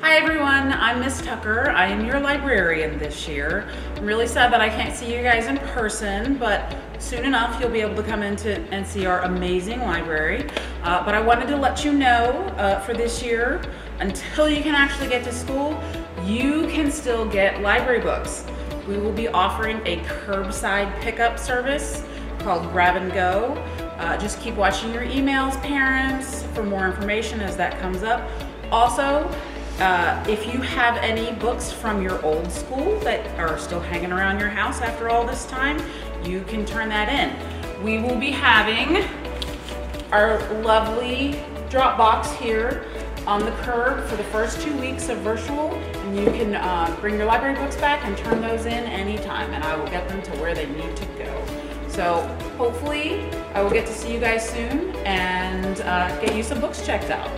Hi everyone, I'm Miss Tucker. I am your librarian this year. I'm really sad that I can't see you guys in person, but soon enough you'll be able to come into and see our amazing library. Uh, but I wanted to let you know uh, for this year, until you can actually get to school, you can still get library books. We will be offering a curbside pickup service called Grab and Go. Uh, just keep watching your emails, parents, for more information as that comes up. Also, uh, if you have any books from your old school that are still hanging around your house after all this time, you can turn that in. We will be having our lovely drop box here on the curb for the first two weeks of virtual and you can uh, bring your library books back and turn those in anytime and I will get them to where they need to go. So hopefully I will get to see you guys soon and uh, get you some books checked out.